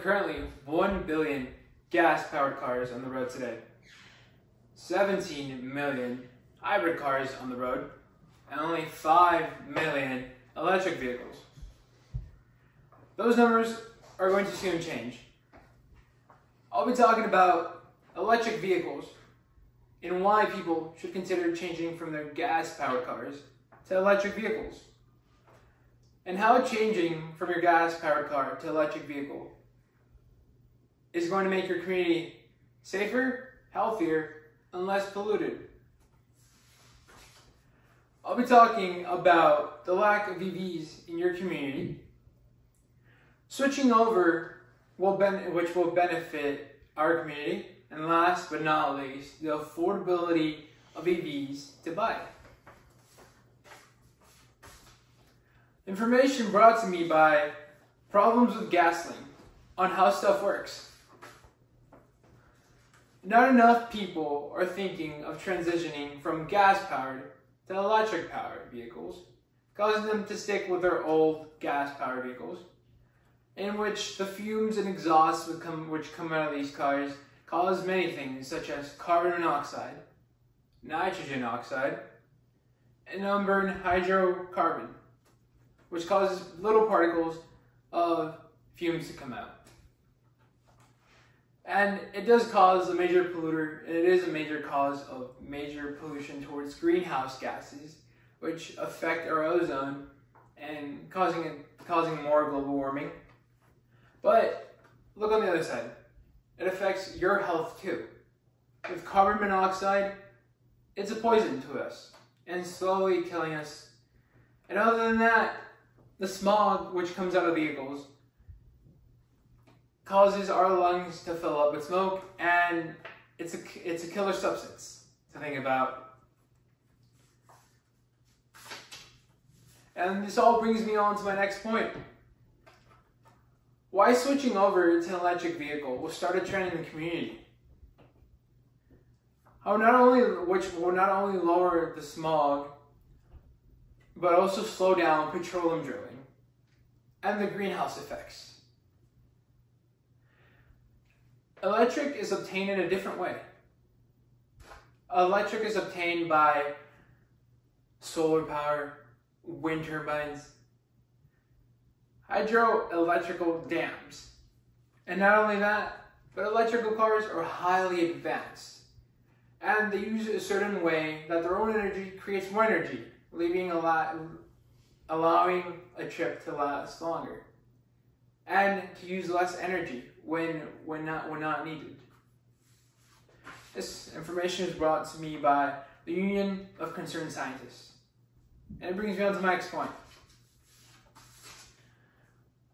currently 1 billion gas powered cars on the road today, 17 million hybrid cars on the road, and only 5 million electric vehicles. Those numbers are going to soon change. I'll be talking about electric vehicles and why people should consider changing from their gas powered cars to electric vehicles. And how changing from your gas powered car to electric vehicle is going to make your community safer, healthier, and less polluted. I'll be talking about the lack of EVs in your community, switching over will which will benefit our community, and last but not least, the affordability of EVs to buy. Information brought to me by Problems with Gasoline on how stuff works. Not enough people are thinking of transitioning from gas powered to electric powered vehicles, causing them to stick with their old gas powered vehicles, in which the fumes and exhausts which come out of these cars cause many things such as carbon monoxide, nitrogen oxide, and unburned hydrocarbon, which causes little particles of fumes to come out. And it does cause a major polluter, it is a major cause of major pollution towards greenhouse gases, which affect our ozone and causing causing more global warming. But look on the other side. It affects your health too. With carbon monoxide, it's a poison to us and slowly killing us. And other than that, the smog which comes out of vehicles causes our lungs to fill up with smoke, and it's a, it's a killer substance to think about. And this all brings me on to my next point. Why switching over to an electric vehicle will start a trend in the community? How not only which will not only lower the smog, but also slow down petroleum drilling and the greenhouse effects. Electric is obtained in a different way. Electric is obtained by solar power, wind turbines, hydroelectrical dams. And not only that, but electrical cars are highly advanced. And they use a certain way that their own energy creates more energy, leaving a lot, allowing a trip to last longer. And to use less energy, when, when, not, when not needed. This information is brought to me by the Union of Concerned Scientists. And it brings me on to my next point.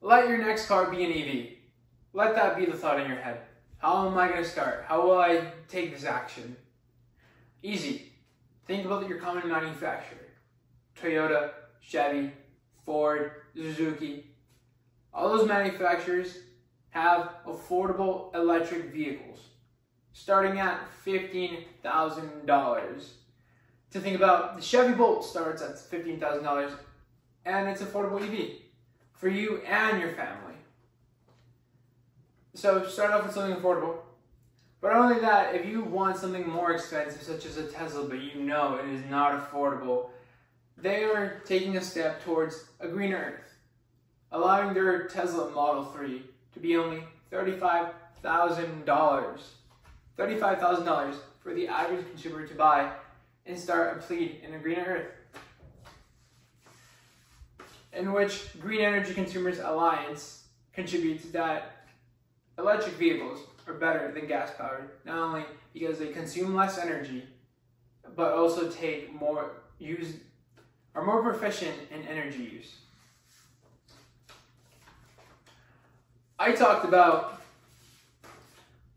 Let your next car be an EV. Let that be the thought in your head. How am I going to start? How will I take this action? Easy. Think about your common manufacturer. Toyota, Chevy, Ford, Suzuki. All those manufacturers have affordable electric vehicles starting at $15,000. To think about, the Chevy Bolt starts at $15,000 and it's affordable EV for you and your family. So start off with something affordable. But not only that, if you want something more expensive, such as a Tesla, but you know it is not affordable, they are taking a step towards a greener earth, allowing their Tesla Model 3 to be only $35,000. $35,000 for the average consumer to buy and start a plead in a greener earth. In which Green Energy Consumers Alliance contributes that electric vehicles are better than gas powered, not only because they consume less energy, but also take more use are more proficient in energy use. I talked about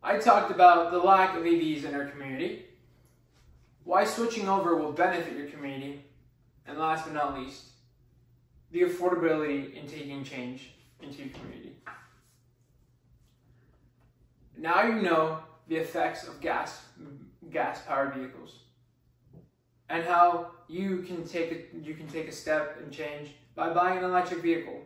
I talked about the lack of EVs in our community, why switching over will benefit your community, and last but not least, the affordability in taking change into your community. Now you know the effects of gas gas powered vehicles and how you can take a, you can take a step and change by buying an electric vehicle.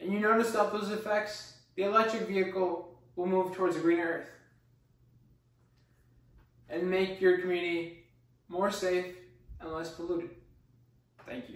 And you notice all those effects, the electric vehicle will move towards a greener earth and make your community more safe and less polluted. Thank you.